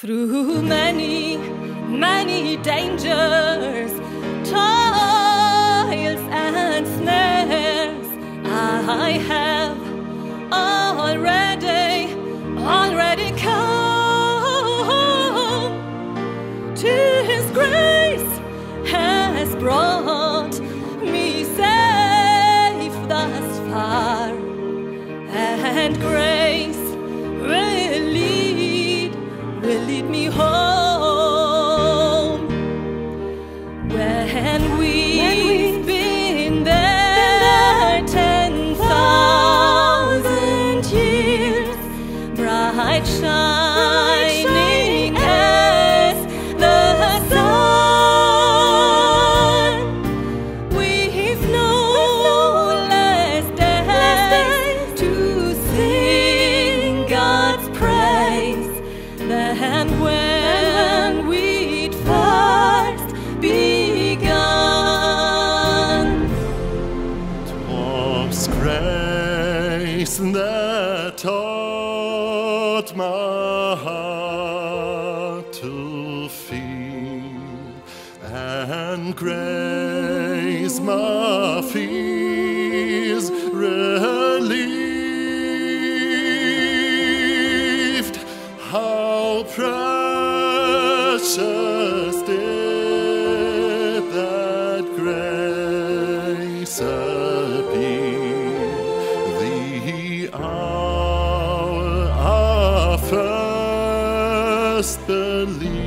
Through many, many dangers, toils and snares, I have already, already come to His grace has brought me safe thus far, and grace lead me home. Than when we'd first begun. Was grace that taught my heart to feel, and grace my fears grace the hour believed.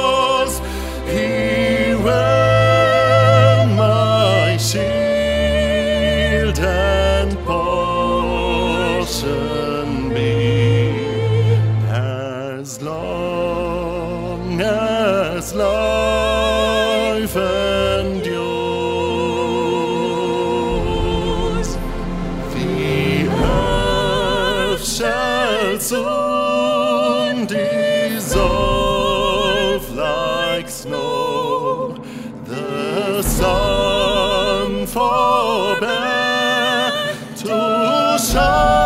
Secures. He will my shield and portion be as long as life endures. The earth shall soon forbear to shine,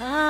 Ah.